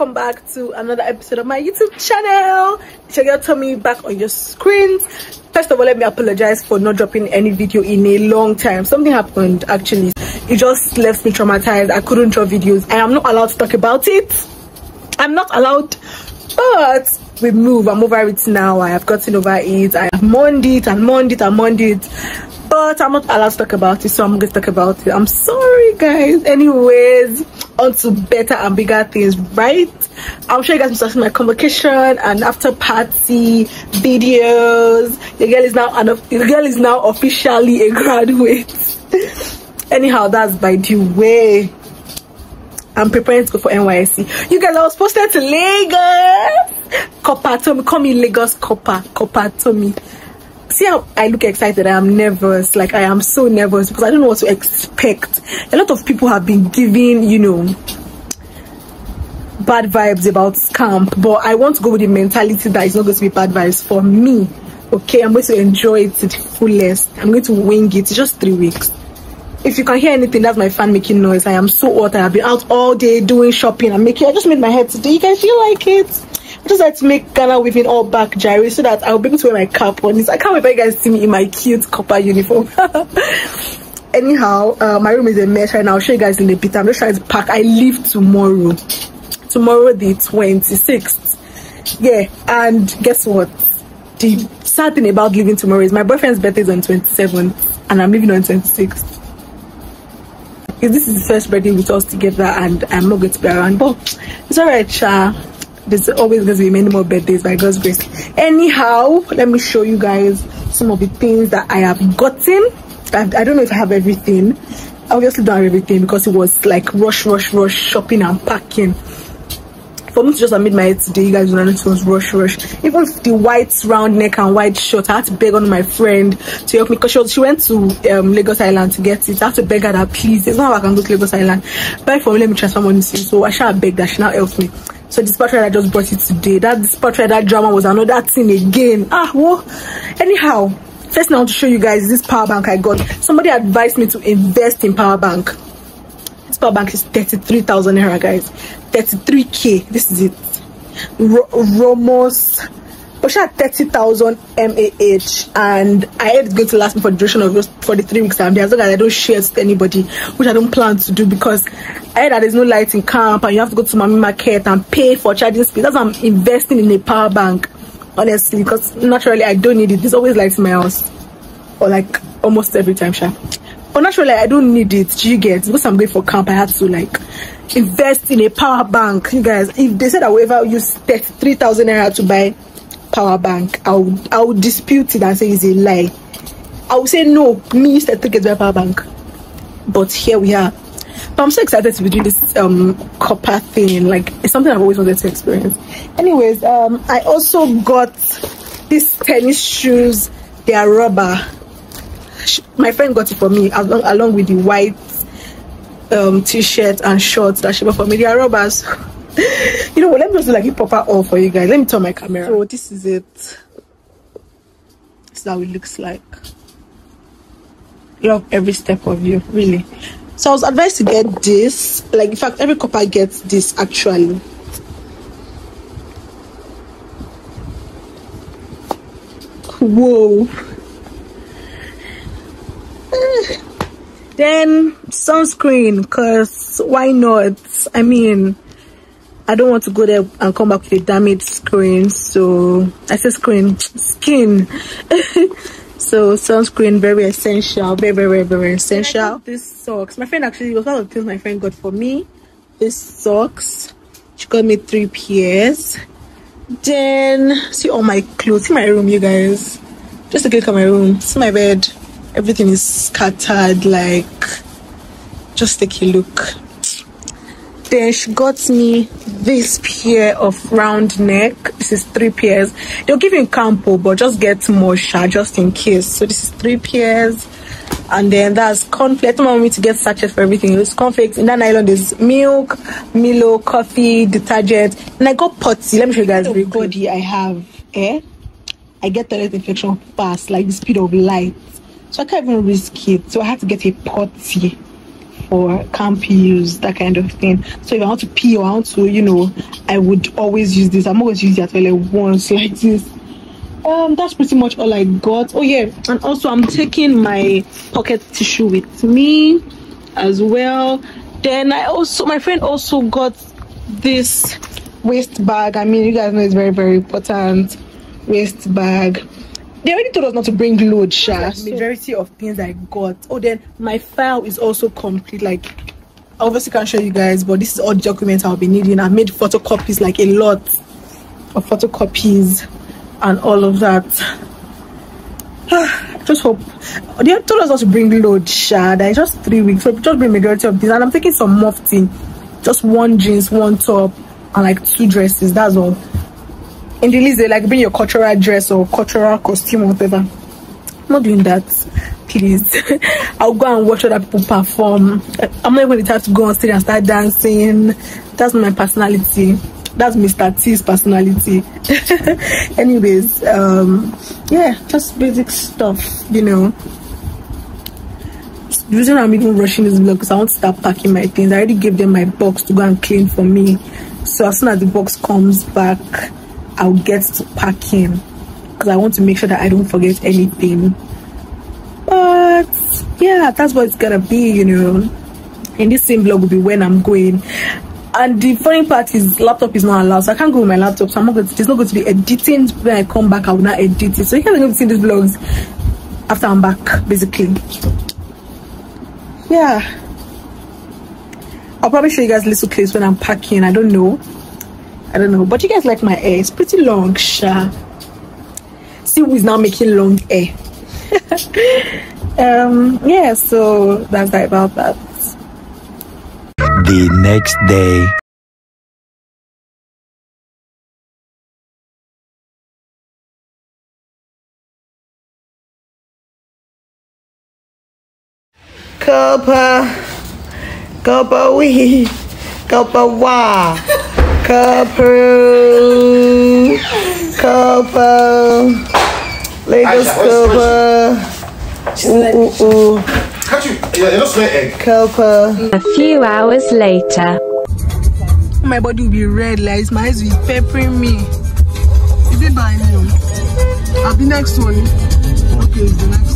welcome back to another episode of my youtube channel. Check out Tomi back on your screens. First of all let me apologize for not dropping any video in a long time. Something happened actually. It just left me traumatized. I couldn't draw videos. I am not allowed to talk about it. I'm not allowed but we move. I'm over it now. I have gotten over it. I have mourned it and mourned it and mourned it. But i'm not allowed to talk about it so i'm gonna talk about it. I'm sorry guys. Anyways on to better and bigger things right? I'm sure you guys will see my convocation and after party videos. The girl is now an the girl is now officially a graduate. Anyhow that's by the way. I'm preparing to go for NYSC. you guys i was posted to lagos. Corper Tomi call me lagos corper corper Tomi see how I look excited. I am nervous. Like I am so nervous because I don't know what to expect. A lot of people have been giving, you know, bad vibes about camp, but I want to go with the mentality that it's not going to be bad vibes for me. Okay, I'm going to enjoy it to the fullest. I'm going to wing it. It's just three weeks. If you can hear anything, that's my fan making noise. I am so hot. I have been out all day doing shopping I'm making. I just made my hair today. You guys feel like it? Just like to make Ghana weaving all back Jerry so that I'll be able to wear my cap on this. I can't wait for you guys to see me in my cute corper uniform. Anyhow, uh, my room is a mess right now. I'll show you guys in a bit. I'm just trying to pack. I leave tomorrow. Tomorrow the 26th. Yeah, and guess what? The sad thing about leaving tomorrow is my boyfriend's birthday is on 27th and I'm leaving on 26th. This is the first birthday with us together and I'm not going to be around, but it's alright, Sha there's always going to be many more birthdays by God's grace. Anyhow, let me show you guys some of the things that I have gotten. I, don't know if I have everything. I obviously don't have everything because it was like rush, rush, rush, shopping and packing. For me to just admit my head today, you guys know it was rush, rush. Even the white round neck and white shirt, I had to beg on my friend to help me because she, she went to um, Lagos Island to get it. I had to beg her that please, there's no how I can go to Lagos Island. Buy for me, let me transfer money. So I shall beg that she now helps me. So this dispatch rider just brought it today. That this dispatch rider drama was another thing again. Ah, well, anyhow, first I want to show you guys this power bank I got. Somebody advised me to invest in power bank. This power bank is 33,000 naira, guys. 33k. This is it. R Romos but she had 30,000 MAH and I had it's going to last me for the duration of the three weeks I'm there. As long as I don't share it to anybody which I don't plan to do because I heard that there's no light in camp and you have to go to mammy market and pay for charging speed. That's why I'm investing in a power bank honestly because naturally I don't need it. There's always lights in my house. Or like almost every time sha. But naturally I don't need it. Do you get? Because I'm going for camp I have to like invest in a power bank. You guys if they said I would ever use 33,000 naira to buy power bank i would i would dispute it and say it's a lie. I would say no me instead take it to power bank. But here we are. But i'm so excited to be doing this um corper thing like it's something i've always wanted to experience. Anyways um i also got these tennis shoes. They are rubber. My friend got it for me along, along with the white um t-shirt and shorts that she bought for me. They are rubbers you know what? Let me just do like a proper all for you guys. Let me turn my camera. So this is it. This is how it looks like. Love every step of you, really. So I was advised to get this. Like in fact, every corper gets this actually. Whoa. then sunscreen because why not i mean I don't want to go there and come back with a damaged screen. So I say screen, skin. so sunscreen very essential, very very very essential. This socks. My friend actually was one of the things my friend got for me. This socks. She got me three pairs. Then see all my clothes in my room, you guys. Just a look at my room. See my bed. Everything is scattered. Like, just take a look then she got me this pair of round neck this is three pairs they'll give you in campo but just get more just in case so this is three pairs and then that's cornflakes. I don't want me to get sachet for everything. It's cornflakes. In that nylon, there's milk, Milo, coffee, detergent. And I got potty. Let me show you guys the body I have. Eh? I get toilet infection fast, like the speed of light. So I can't even risk it. So I had to get a potty for camp use, that kind of thing. So if I want to pee or I want to, you know, I would always use this. I'm going to use the toilet once like this. Um, that's pretty much all I got. Oh yeah, and also I'm taking my pocket tissue with me as well. Then I also, my friend also got this waist bag. I mean, you guys know it's very very important. Waist bag they already told us not to bring load sha. so, majority of things i got. Oh then my file is also complete like I obviously can't show you guys but this is all the documents i'll be needing. I made photocopies like a lot of photocopies and all of that. Just hope. They told us not to bring load sha. That just three weeks. So just bring majority of these and i'm taking some mufti just one jeans one top and like two dresses. That's all in the list they like bring your cultural dress or cultural costume or whatever. I'm not doing that please. I'll go and watch other people perform. I'm not even the type to go on stage and start dancing. That's not my personality. That's mr t's personality. Anyways um yeah just basic stuff you know. The reason i'm even rushing this vlog because i want to start packing my things. I already gave them my box to go and clean for me. So as soon as the box comes back I'll get to packing because I want to make sure that I don't forget anything. But yeah, that's what it's gonna be, you know. And this same vlog will be when I'm going. And the funny part is laptop is not allowed, so I can't go with my laptop. So I'm not going to, there's not going to be editing. When I come back, I will not edit it. So you are going see these vlogs after I'm back, basically. Yeah. I'll probably show you guys little clips when I'm packing. I don't know. I don't know, but you guys like my hair. It's pretty long, sha. See who is now making long hair. um, yeah, so that's that about that. The next day. Corper, Corper we, Corper wa. Corper, corper, Lagos corper. Ooh, ooh, ooh. Corper. A few hours later. My body will be red, like my eyes will be peppering me. Is it by me? I'll be next one. Okay, it's the next